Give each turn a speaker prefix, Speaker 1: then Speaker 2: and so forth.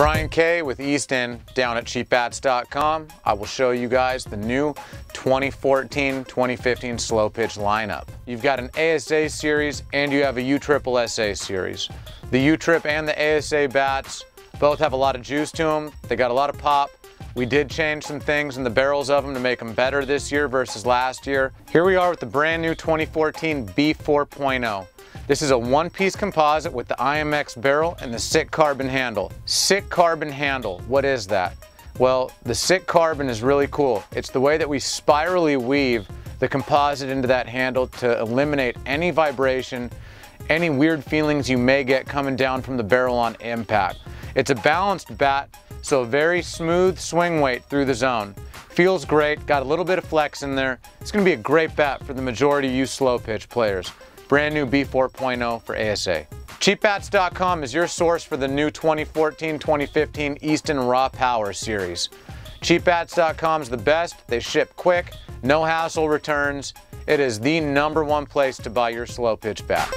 Speaker 1: Brian Kaye with Easton down at cheapbats.com. I will show you guys the new 2014-2015 slow pitch lineup. You've got an ASA series and you have a USSSA series. The U-Trip and the ASA bats both have a lot of juice to them. They got a lot of pop. We did change some things in the barrels of them to make them better this year versus last year. Here we are with the brand new 2014 B4.0. This is a one-piece composite with the IMX barrel and the SICK carbon handle. SICK carbon handle, what is that? Well, the SICK carbon is really cool. It's the way that we spirally weave the composite into that handle to eliminate any vibration, any weird feelings you may get coming down from the barrel on impact. It's a balanced bat, so a very smooth swing weight through the zone. Feels great, got a little bit of flex in there. It's gonna be a great bat for the majority of you slow pitch players. Brand new B4.0 for ASA. CheapBats.com is your source for the new 2014-2015 Easton Raw Power series. CheapBats.com is the best. They ship quick, no hassle returns. It is the number one place to buy your slow pitch bat.